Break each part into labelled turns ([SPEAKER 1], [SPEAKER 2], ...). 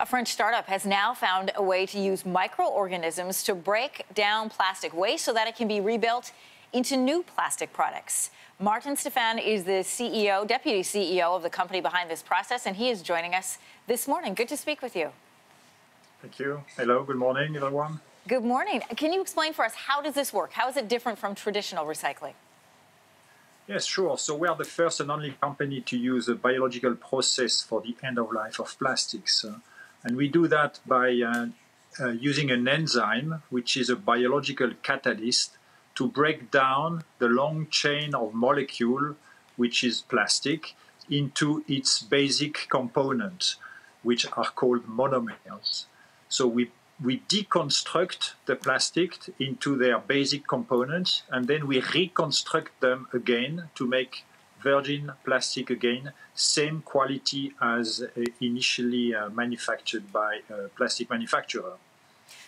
[SPEAKER 1] A French startup has now found a way to use microorganisms to break down plastic waste so that it can be rebuilt into new plastic products. Martin Stephan is the CEO, deputy CEO of the company behind this process, and he is joining us this morning. Good to speak with you.
[SPEAKER 2] Thank you. Hello, good morning, everyone.
[SPEAKER 1] Good morning. Can you explain for us how does this work? How is it different from traditional recycling?
[SPEAKER 2] Yes, sure. So we are the first and only company to use a biological process for the end of life of plastics. And we do that by uh, uh, using an enzyme, which is a biological catalyst, to break down the long chain of molecule, which is plastic, into its basic components, which are called monomers. So we we deconstruct the plastic into their basic components and then we reconstruct them again to make virgin plastic again, same quality as uh, initially uh, manufactured by a plastic manufacturer.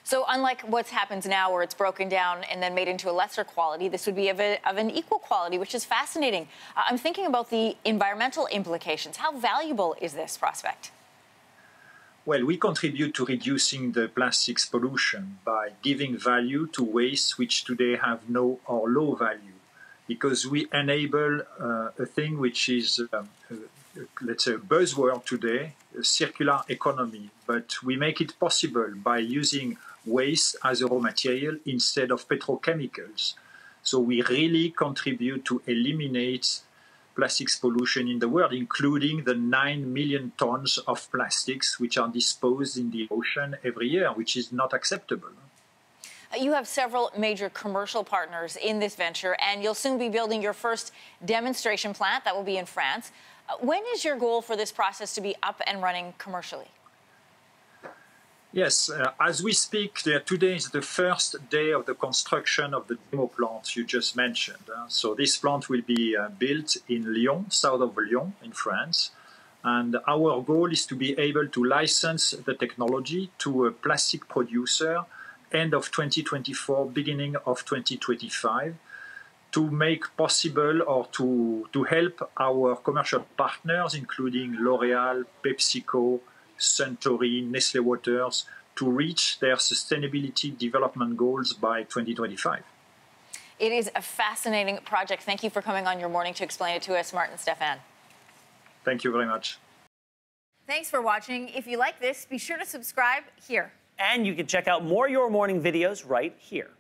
[SPEAKER 1] So unlike what happens now where it's broken down and then made into a lesser quality, this would be of, a, of an equal quality, which is fascinating. Uh, I'm thinking about the environmental implications. How valuable is this prospect?
[SPEAKER 2] Well, we contribute to reducing the plastics pollution by giving value to waste which today have no or low value because we enable uh, a thing which is, um, let's say, a buzzword today, a circular economy. But we make it possible by using waste as a raw material instead of petrochemicals. So we really contribute to eliminate plastics pollution in the world, including the 9 million tons of plastics which are disposed in the ocean every year, which is not acceptable.
[SPEAKER 1] You have several major commercial partners in this venture, and you'll soon be building your first demonstration plant that will be in France. Uh, when is your goal for this process to be up and running commercially?
[SPEAKER 2] Yes, uh, as we speak, today is the first day of the construction of the demo plant you just mentioned. Uh, so this plant will be uh, built in Lyon, south of Lyon, in France. And our goal is to be able to license the technology to a plastic producer end of 2024, beginning of 2025, to make possible or to, to help our commercial partners, including L'Oreal, PepsiCo, Suntory, Nestle Waters, to reach their sustainability development goals by 2025.
[SPEAKER 1] It is a fascinating project. Thank you for coming on your morning to explain it to us, Martin Stephan.
[SPEAKER 2] Thank you very much.
[SPEAKER 1] Thanks for watching. If you like this, be sure to subscribe here.
[SPEAKER 3] And you can check out more Your Morning videos right here.